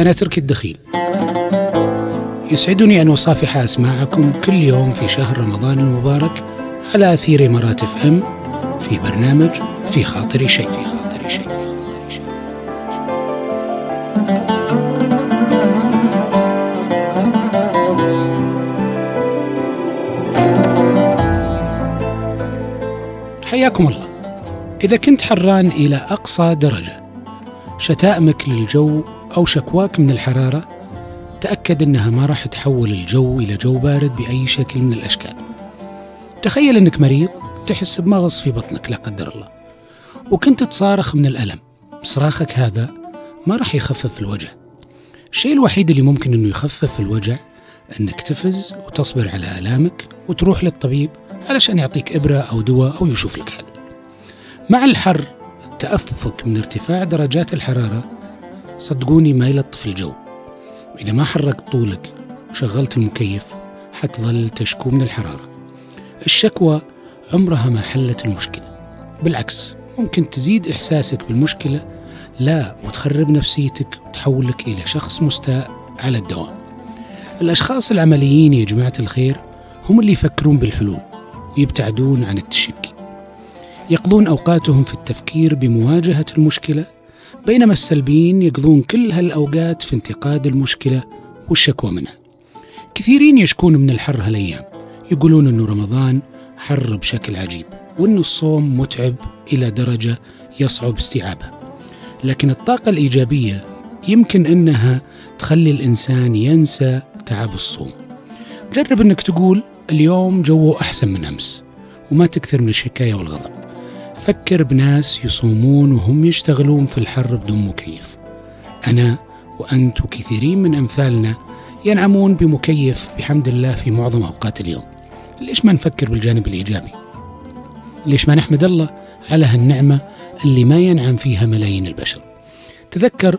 أنا تركي الدخيل. يسعدني أن أصافح أسماعكم كل يوم في شهر رمضان المبارك على أثير إمارات اف ام في برنامج في خاطري شيء في خاطري شيء في خاطري شيء. حياكم الله. إذا كنت حران إلى أقصى درجة شتائمك للجو أو شكواك من الحرارة تأكد أنها ما راح تحول الجو إلى جو بارد بأي شكل من الأشكال. تخيل أنك مريض تحس بمغص في بطنك لا قدر الله. وكنت تصارخ من الألم. صراخك هذا ما راح يخفف الوجع. الشيء الوحيد اللي ممكن أنه يخفف الوجع أنك تفز وتصبر على آلامك وتروح للطبيب علشان يعطيك إبرة أو دواء أو يشوف لك حل. مع الحر تأففك من ارتفاع درجات الحرارة صدقوني ما يلطف الجو. إذا ما حركت طولك وشغلت المكيف حتظل تشكو من الحرارة. الشكوى عمرها ما حلت المشكلة. بالعكس ممكن تزيد إحساسك بالمشكلة لا وتخرب نفسيتك وتحولك إلى شخص مستاء على الدوام. الأشخاص العمليين يا جماعة الخير هم اللي يفكرون بالحلول ويبتعدون عن التشكي. يقضون أوقاتهم في التفكير بمواجهة المشكلة بينما السلبيين يقضون كل هالأوقات في انتقاد المشكلة والشكوى منها. كثيرين يشكون من الحر هالأيام يقولون أنه رمضان حر بشكل عجيب وأن الصوم متعب إلى درجة يصعب استيعابها لكن الطاقة الإيجابية يمكن أنها تخلي الإنسان ينسى تعب الصوم. جرب أنك تقول اليوم جوه أحسن من أمس وما تكثر من الشكاية والغضب. فكر بناس يصومون وهم يشتغلون في الحر بدون مكيف. أنا وأنت وكثيرين من أمثالنا ينعمون بمكيف بحمد الله في معظم أوقات اليوم. ليش ما نفكر بالجانب الإيجابي؟ ليش ما نحمد الله على هالنعمة اللي ما ينعم فيها ملايين البشر؟ تذكر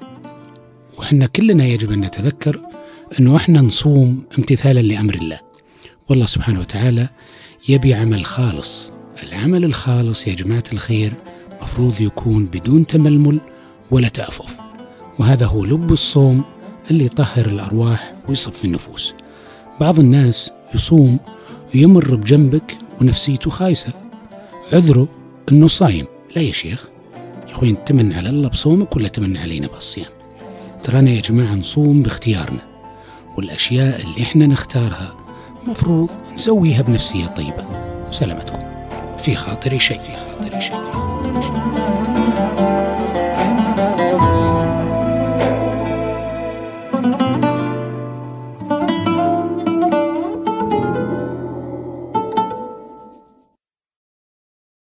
وحنا كلنا يجب أن نتذكر أنه إحنا نصوم امتثالا لأمر الله. والله سبحانه وتعالى يبي عمل خالص. العمل الخالص يا جماعة الخير مفروض يكون بدون تململ ولا تأفف. وهذا هو لب الصوم اللي يطهر الأرواح ويصفي النفوس. بعض الناس يصوم ويمر بجنبك ونفسيته خايسة. عذره أنه صايم. لا يا شيخ. يا أخوي أنت تمن على الله بصومك ولا تمن علينا بالصيام؟ ترانا يا جماعة نصوم باختيارنا. والأشياء اللي إحنا نختارها مفروض نسويها بنفسية طيبة. سلامتكم. في خاطري شيء. في خاطري شيء في خاطري شيء.